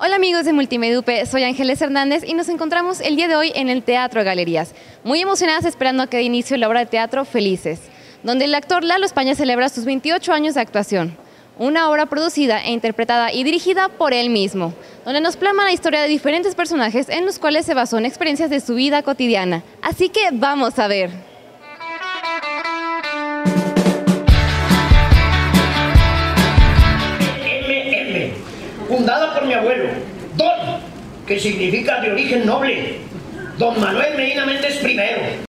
Hola amigos de Multimedupe, soy Ángeles Hernández y nos encontramos el día de hoy en el Teatro Galerías, muy emocionadas esperando a que dé inicio la obra de teatro Felices, donde el actor Lalo España celebra sus 28 años de actuación. Una obra producida e interpretada y dirigida por él mismo, donde nos plasma la historia de diferentes personajes en los cuales se basó en experiencias de su vida cotidiana. Así que vamos a ver. Fundada por mi abuelo, Don, que significa de origen noble, Don Manuel Medina Méndez I,